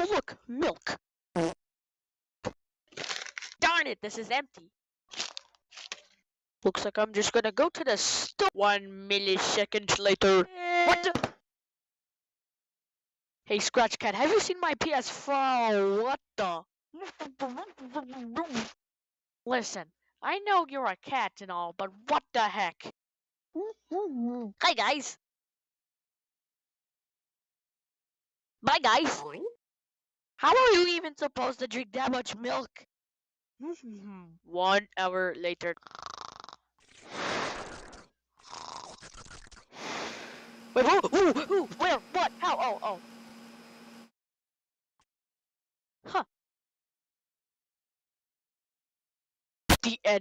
Oh look, milk. Darn it, this is empty. Looks like I'm just gonna go to the store. One millisecond later. Eh. What the? Hey, Scratch Cat, have you seen my PS4? What the? Listen, I know you're a cat and all, but what the heck? Hi, guys. Bye, guys. How are you even supposed to drink that much milk? One hour later. Wait, who, who, who, where, what, how, oh, oh. Huh. The end.